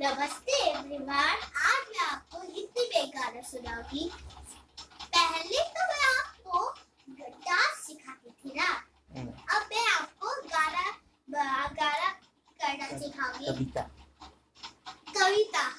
नमस्ते एवरीवन। आज मैं आपको हिंदी में गाना सुनाऊँगी। पहले तो मैं आपको डांस सिखाती थी ना। हम्म। अब मैं आपको गाना गाना करना सिखाऊँगी। कविता कविता।